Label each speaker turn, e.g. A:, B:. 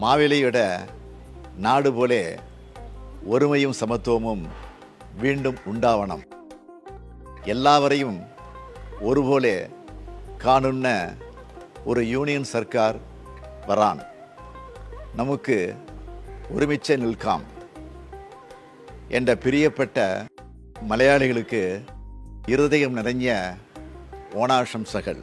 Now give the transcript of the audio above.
A: மாவிலையோட நாடு போலே ஒருமையும் சமத்துவமும் மீண்டும் உண்டாவണം எல்லாவரையும் ஒருபோலே காணுன்ன ஒரு யூனியன் சர்க்கார் வரான். நமக்கு ஒருமிச்ச நிற்காம் என்ற பிரியப்பட்ட மலையாளிகளுக்கு இருதயம் நிறைஞ்ச ஓணாசம்சகள்